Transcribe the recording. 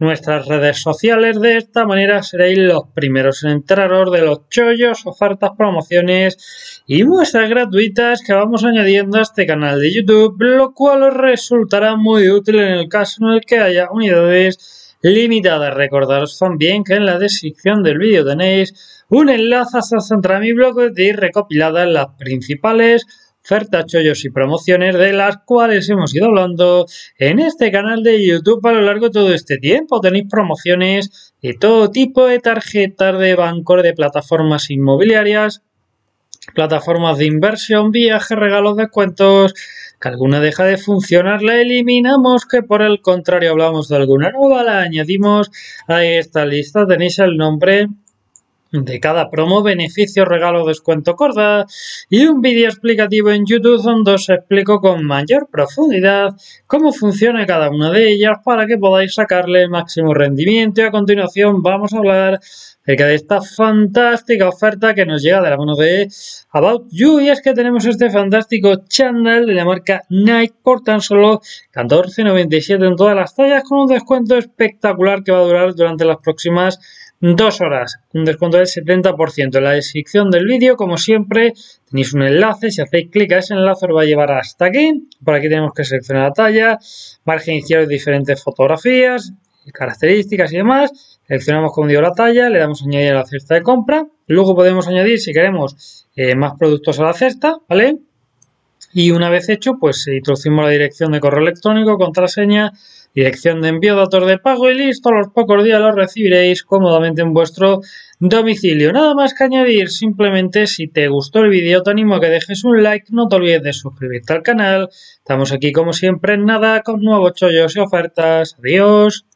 nuestras redes sociales. De esta manera seréis los primeros en enteraros de los chollos, ofertas, promociones y muestras gratuitas que vamos añadiendo a este canal de YouTube, lo cual os resultará muy útil en el caso en el que haya unidades limitadas. Recordaros también que en la descripción del vídeo tenéis un enlace hasta mi blog de recopiladas las principales ofertas, chollos y promociones de las cuales hemos ido hablando en este canal de YouTube a lo largo de todo este tiempo. Tenéis promociones de todo tipo de tarjetas de bancos, de plataformas inmobiliarias, plataformas de inversión, viajes, regalos, descuentos, que alguna deja de funcionar, la eliminamos, que por el contrario hablamos de alguna nueva, la añadimos a esta lista. Tenéis el nombre de cada promo, beneficio, regalo, descuento, corda y un vídeo explicativo en YouTube donde os explico con mayor profundidad cómo funciona cada una de ellas para que podáis sacarle el máximo rendimiento. Y a continuación vamos a hablar acerca de esta fantástica oferta que nos llega de la mano de About You. Y es que tenemos este fantástico channel de la marca Nike por tan solo 14.97 en todas las tallas con un descuento espectacular que va a durar durante las próximas dos horas, un descuento del 70%. En la descripción del vídeo, como siempre, tenéis un enlace. Si hacéis clic a ese enlace, os va a llevar hasta aquí. Por aquí tenemos que seleccionar la talla, margen izquierdo de diferentes fotografías, características y demás. Seleccionamos, como digo, la talla, le damos a añadir a la cesta de compra. Luego podemos añadir, si queremos, eh, más productos a la cesta, ¿vale? Y una vez hecho, pues introducimos la dirección de correo electrónico, contraseña, dirección de envío, datos de pago y listo. A los pocos días los recibiréis cómodamente en vuestro domicilio. Nada más que añadir, simplemente si te gustó el vídeo te animo a que dejes un like, no te olvides de suscribirte al canal. Estamos aquí como siempre en nada con nuevos chollos y ofertas. Adiós.